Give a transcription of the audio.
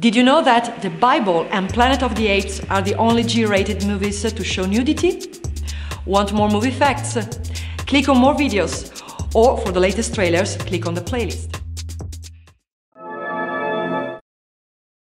Did you know that The Bible and Planet of the Apes are the only G rated movies uh, to show nudity? Want more movie facts? Click on more videos, or for the latest trailers, click on the playlist.